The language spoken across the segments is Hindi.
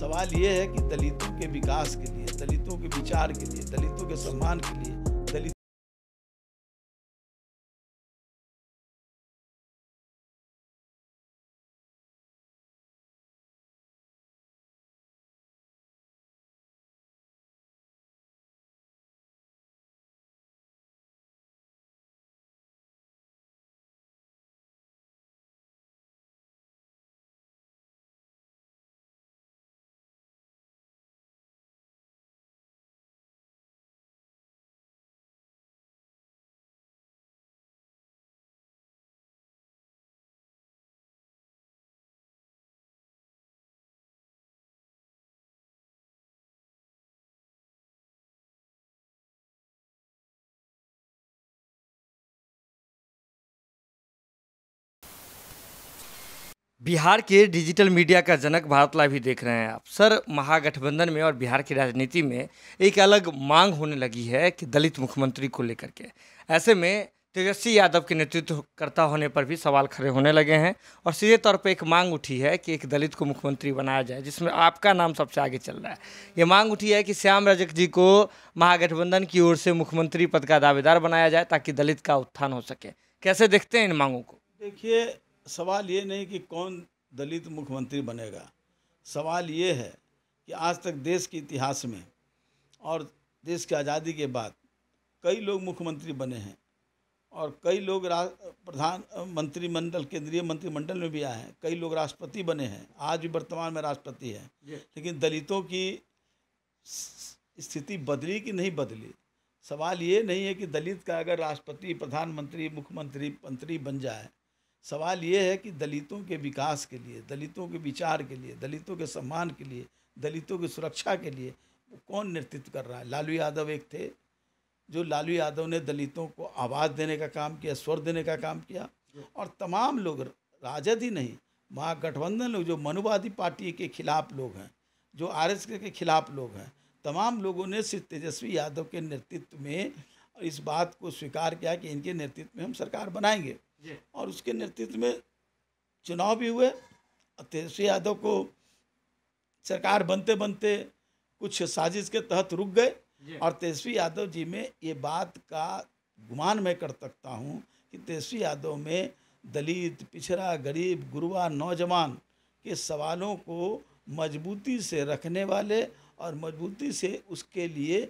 सवाल ये है कि दलितों के विकास के लिए, दलितों के विचार के लिए, दलितों के सम्मान के लिए बिहार के डिजिटल मीडिया का जनक भारत लाइव ही देख रहे हैं आप। सर, महागठबंधन में और बिहार की राजनीति में एक अलग मांग होने लगी है कि दलित मुख्यमंत्री को लेकर के। ऐसे में तेजस्वी यादव के नेतृत्व करता होने पर भी सवाल खड़े होने लगे हैं और सीधे तौर पर एक मांग उठी है कि एक दलित को मुख्यमंत्री बनाया जाए, जिसमें आपका नाम सबसे आगे चल रहा है। ये मांग उठी है कि श्याम रजक जी को महागठबंधन की ओर से मुख्यमंत्री पद का दावेदार बनाया जाए ताकि दलित का उत्थान हो सके। कैसे देखते हैं इन मांगों को? देखिए सवाल ये नहीं कि कौन दलित मुख्यमंत्री बनेगा। सवाल ये है कि आज तक देश के इतिहास में और देश की आज़ादी के बाद कई लोग मुख्यमंत्री बने हैं और कई लोग प्रधान मंत्रिमंडल केंद्रीय मंत्रिमंडल में भी आए हैं। कई लोग राष्ट्रपति बने हैं। आज भी वर्तमान में राष्ट्रपति हैं। लेकिन दलितों की स्थिति बदली कि नहीं बदली? सवाल ये नहीं है कि दलित का अगर राष्ट्रपति प्रधानमंत्री मुख्यमंत्री मंत्री बन जाए सवाल ये है कि दलितों के विकास के लिए, दलितों के विचार के लिए, दलितों के सम्मान के लिए, दलितों की सुरक्षा के लिए कौन नेतृत्व कर रहा है? लालू यादव एक थे, जो लालू यादव ने दलितों को आवाज़ देने का काम किया, स्वर देने का काम किया और तमाम लोग, राजद ही नहीं, महागठबंधन लोग, जो मनुवादी पार्टी के खिलाफ लोग हैं, जो आर के खिलाफ लोग हैं, तमाम लोगों ने सिर्फ़ तेजस्वी यादव के नेतृत्व में इस बात को स्वीकार किया कि इनके नेतृत्व में हम सरकार बनाएँगे। और उसके नेतृत्व में चुनाव भी हुए। और तेजस्वी यादव को सरकार बनते बनते कुछ साजिश के तहत रुक गए। और तेजस्वी यादव जी में ये बात का गुमान मैं कर सकता हूँ कि तेजस्वी यादव में दलित पिछड़ा गरीब गुरुआ नौजवान के सवालों को मजबूती से रखने वाले और मजबूती से उसके लिए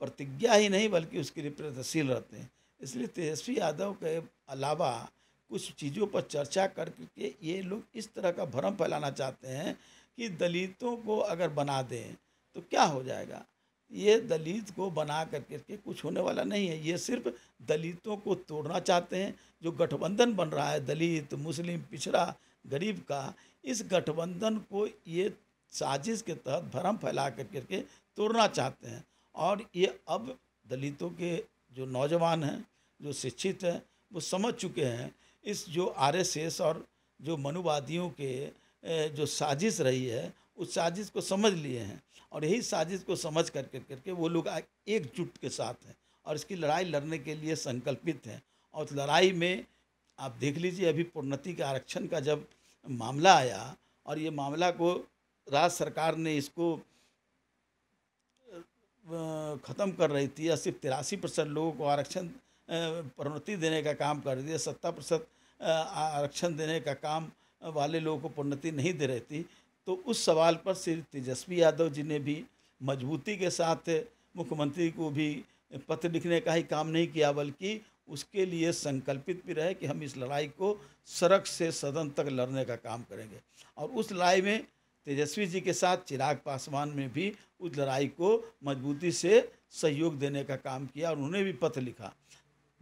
प्रतिज्ञा ही नहीं, बल्कि उसके लिए प्रयत्नशील रहते हैं। इसलिए तेजस्वी यादव के अलावा कुछ चीज़ों पर चर्चा करके ये लोग इस तरह का भ्रम फैलाना चाहते हैं कि दलितों को अगर बना दें तो क्या हो जाएगा? ये दलित को बना कर के कुछ होने वाला नहीं है। ये सिर्फ़ दलितों को तोड़ना चाहते हैं, जो गठबंधन बन रहा है, दलित, मुस्लिम, पिछड़ा, गरीब का। इस गठबंधन को ये साजिश के तहत भ्रम फैला कर करके तोड़ना चाहते हैं। और ये अब दलितों के जो नौजवान हैं, जो शिक्षित हैं, वो समझ चुके हैं, इस जो आरएसएस और जो मनुवादियों के जो साजिश रही है, उस साजिश को समझ लिए हैं। और यही साजिश को समझ कर कर करके वो लोग एकजुट के साथ हैं और इसकी लड़ाई लड़ने के लिए संकल्पित हैं। और लड़ाई में आप देख लीजिए, अभी प्रोन्नति के आरक्षण का जब मामला आया और ये मामला को राज्य सरकार ने इसको ख़त्म कर रही थी या सिर्फ़ तिरासी परसेंट लोगों को आरक्षण प्रोन्नति देने का काम कर रही थी सत्तर प्रतिशत आरक्षण देने का काम वाले लोगों को प्रोन्नति नहीं दे रही थी। तो उस सवाल पर श्री तेजस्वी यादव जी ने भी मजबूती के साथ मुख्यमंत्री को भी पत्र लिखने का ही काम नहीं किया, बल्कि उसके लिए संकल्पित भी रहे कि हम इस लड़ाई को सड़क से सदन तक लड़ने का काम करेंगे। और उस लड़ाई में तेजस्वी जी के साथ चिराग पासवान में भी उस लड़ाई को मजबूती से सहयोग देने का काम किया और उन्होंने भी पत्र लिखा।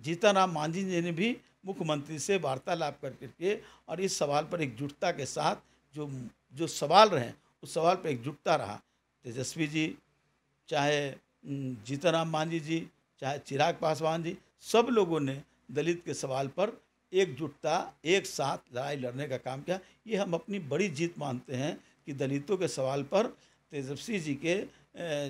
जीताराम मांझी जी ने भी मुख्यमंत्री से वार्तालाप कर करके और इस सवाल पर एकजुटता के साथ जो जो सवाल रहे, उस सवाल पर एकजुटता रहा। तेजस्वी जी, चाहे जीताराम मांझी जी, चाहे चिराग पासवान जी, सब लोगों ने दलित के सवाल पर एकजुटता, एक साथ लड़ाई लड़ने का काम किया। ये हम अपनी बड़ी जीत मानते हैं कि दलितों के सवाल पर तेजस्वी जी के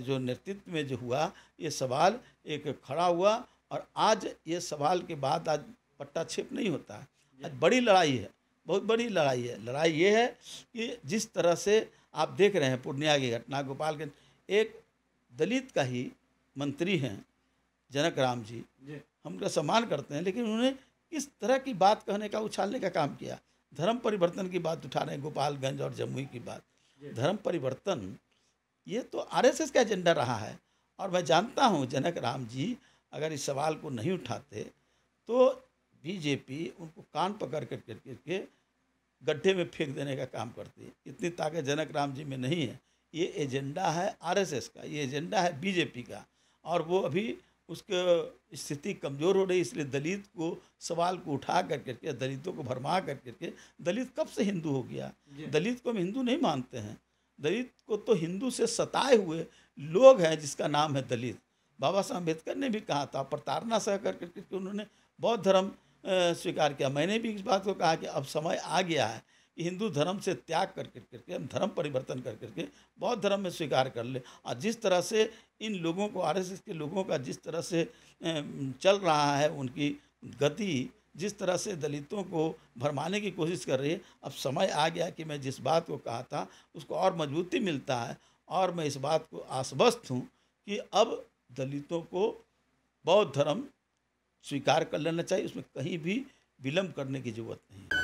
जो नेतृत्व में जो हुआ ये सवाल एक खड़ा हुआ और आज ये सवाल के बाद आज पट्टा छिप नहीं होता है। आज बड़ी लड़ाई है बहुत बड़ी लड़ाई है। लड़ाई ये है कि जिस तरह से आप देख रहे हैं पूर्णिया की घटना गोपालगंज एक दलित का ही मंत्री हैं जनक राम जी। हम उनका सम्मान करते हैं लेकिन उन्होंने किस तरह की बात कहने का उछालने का काम किया? धर्म परिवर्तन की बात उठा रहे हैं गोपालगंज और जमुई की बात। धर्म परिवर्तन ये तो आरएसएस का एजेंडा रहा है। और मैं जानता हूँ जनक राम जी अगर इस सवाल को नहीं उठाते तो बीजेपी उनको कान पकड़ कर कर के गड्ढे में फेंक देने का काम करती है। इतनी ताकत जनक राम जी में नहीं है। ये एजेंडा है आरएसएस का ये एजेंडा है बीजेपी का। और वो अभी उसके स्थिति कमज़ोर हो रही इसलिए दलित को सवाल को उठा कर करके दलितों को भरमा कर करके दलित कब से हिंदू हो गया? दलित को हम हिंदू नहीं मानते हैं। दलित को तो हिंदू से सताए हुए लोग हैं जिसका नाम है दलित। बाबा साहब अंबेडकर ने भी कहा था प्रताड़ना सह कर करके उन्होंने बौद्ध धर्म स्वीकार किया। मैंने भी इस बात को कहा कि अब समय आ गया है हिंदू धर्म से त्याग कर कर करके हम धर्म परिवर्तन कर करके बौद्ध धर्म में स्वीकार कर ले। और जिस तरह से इन लोगों को, आरएसएस के लोगों का जिस तरह से चल रहा है, उनकी गति, जिस तरह से दलितों को भरमाने की कोशिश कर रही है, अब समय आ गया कि मैं जिस बात को कहा था, उसको और मजबूती मिलता है। और मैं इस बात को आश्वस्त हूँ कि अब दलितों को बौद्ध धर्म स्वीकार कर लेना चाहिए, उसमें कहीं भी विलम्ब करने की ज़रूरत नहीं